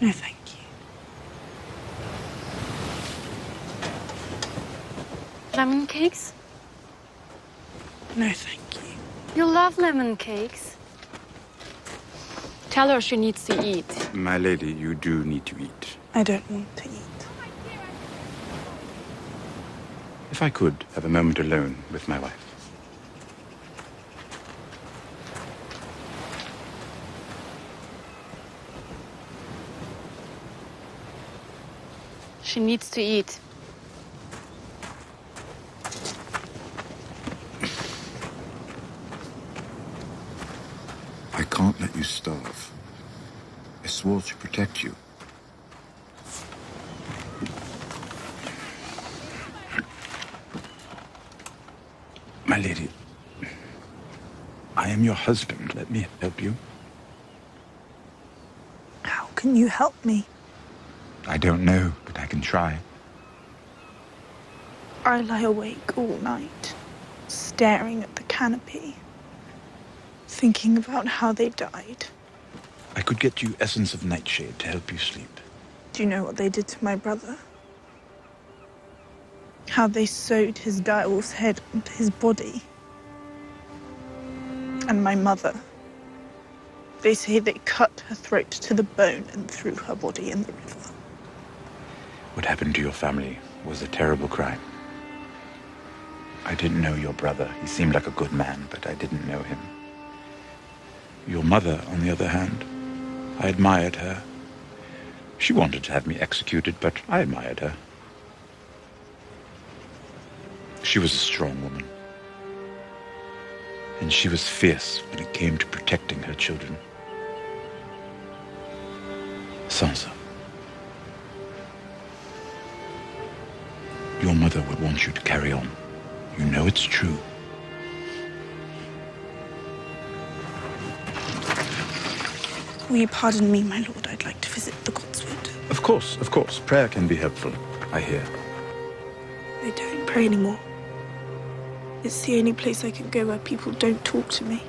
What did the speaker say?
No, thank you. Lemon cakes? No, thank you. You love lemon cakes. Tell her she needs to eat. My lady, you do need to eat. I don't want to eat. If I could have a moment alone with my wife. She needs to eat. I can't let you starve. I swore to protect you. My lady, I am your husband. Let me help you. How can you help me? I don't know, but I can try. I lie awake all night, staring at the canopy, thinking about how they died. I could get you essence of nightshade to help you sleep. Do you know what they did to my brother? How they sewed his direwolf's head onto his body. And my mother. They say they cut her throat to the bone and threw her body in the river. What happened to your family was a terrible crime. I didn't know your brother. He seemed like a good man, but I didn't know him. Your mother, on the other hand, I admired her. She wanted to have me executed, but I admired her. She was a strong woman. And she was fierce when it came to protecting her children. Sansa. Your mother would want you to carry on. You know it's true. Will you pardon me, my lord? I'd like to visit the Godswood. Of course, of course. Prayer can be helpful, I hear. I don't pray anymore. It's the only place I can go where people don't talk to me.